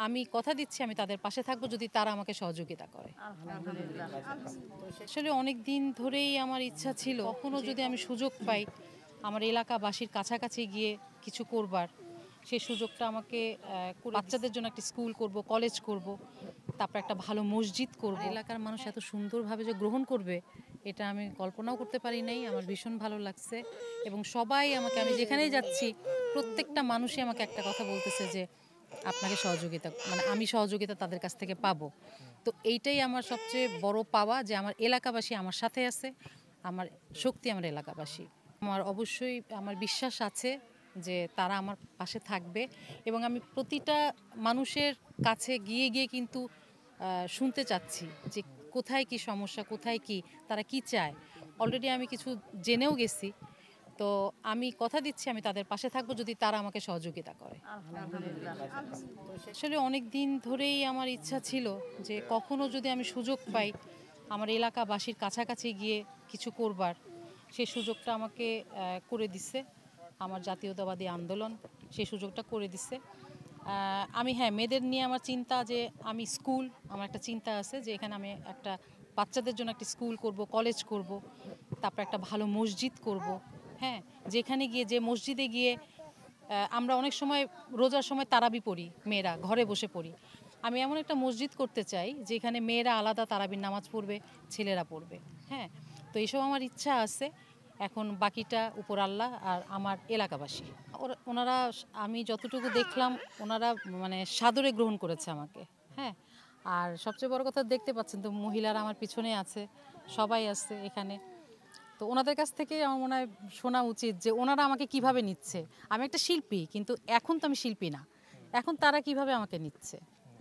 আমি কথা দিচ্ছি, আমি তাদের পাশে থাকব যদি তারা আমাকে সহযোগিতা করে। আসলে অনেক দিন ধরেই আমার ইচ্ছা ছিল, কখনো যদি আমি সুযোগ পাই আমার এলাকাবাসীর কাছাকাছি গিয়ে কিছু করবার। সেই সুযোগটা আমাকে বাচ্চাদের জন্য একটা স্কুল করব, কলেজ করব, তারপর একটা ভালো মসজিদ করব। এলাকার মানুষ এত সুন্দরভাবে যে গ্রহণ করবে, এটা আমি কল্পনাও করতে পারি নাই, আমার ভীষণ ভালো লাগছে। এবং সবাই আমাকে, আমি যেখানেই যাচ্ছি, প্রত্যেকটা মানুষই আমাকে একটা কথা বলতেছে যে আপনাকে সহযোগিতা মানে আমি সহযোগিতা তাদের কাছ থেকে পাবো। তো এইটাই আমার সবচেয়ে বড় পাওয়া যে আমার এলাকাবাসী আমার সাথে আছে, আমার শক্তি আমার এলাকাবাসী। আমার অবশ্যই আমার বিশ্বাস আছে যে তারা আমার পাশে থাকবে এবং আমি প্রতিটা মানুষের কাছে গিয়ে গিয়ে কিন্তু শুনতে চাচ্ছি যে কোথায় কি সমস্যা, কোথায় কি, তারা কি চায়। অলরেডি আমি কিছু জেনেও গেছি তো আমি কথা দিচ্ছি, আমি তাদের পাশে থাকব যদি তারা আমাকে সহযোগিতা করে। আসলে অনেক দিন ধরেই আমার ইচ্ছা ছিল যে কখনো যদি আমি সুযোগ পাই আমার এলাকাবাসীর কাছাকাছি গিয়ে কিছু করবার। সেই সুযোগটা আমাকে করে দিছে আমার জাতীয়তাবাদী আন্দোলন। সেই সুযোগটা করে দিছে। আমি হ্যাঁ মেয়েদের নিয়ে আমার চিন্তা যে আমি স্কুল, আমার একটা চিন্তা আছে যে এখানে আমি একটা বাচ্চাদের জন্য একটা স্কুল করব, কলেজ করব, তারপর একটা ভালো মসজিদ করব। হ্যাঁ যেখানে গিয়ে, যে মসজিদে গিয়ে আমরা অনেক সময় রোজার সময় তারাবি পড়ি, মেয়েরা ঘরে বসে পড়ি। আমি এমন একটা মসজিদ করতে চাই, যেখানে মেয়েরা আলাদা তারাবির নামাজ পড়বে, ছেলেরা পড়বে। হ্যাঁ তো এইসব আমার ইচ্ছা আছে। এখন বাকিটা উপর আল্লাহ আর আমার এলাকাবাসী। ওনারা, আমি যতটুকু দেখলাম, ওনারা মানে সাদরে গ্রহণ করেছে আমাকে। হ্যাঁ আর সবচেয়ে বড় কথা দেখতে পাচ্ছেন তো, মহিলারা আমার পিছনে আছে, সবাই আছে এখানে। তো ওনাদের কাছ থেকে আমার মনে হয় শোনা উচিত যে ওনারা আমাকে কীভাবে নিচ্ছে। আমি একটা শিল্পী, কিন্তু এখন তো আমি শিল্পী না। এখন তারা কীভাবে আমাকে নিচ্ছে?